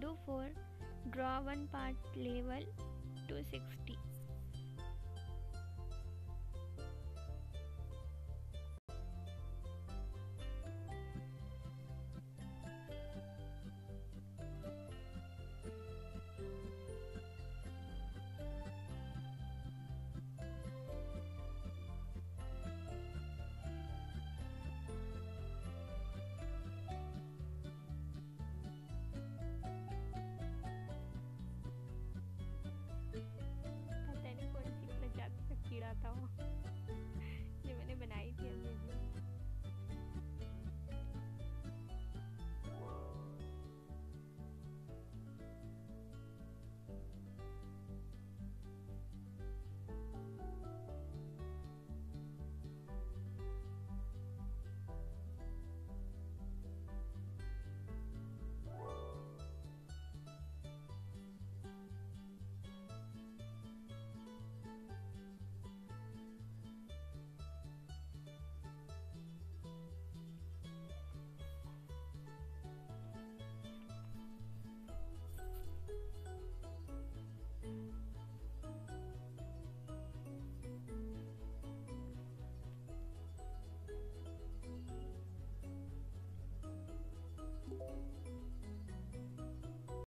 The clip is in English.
do 4 draw one part level to 60 tao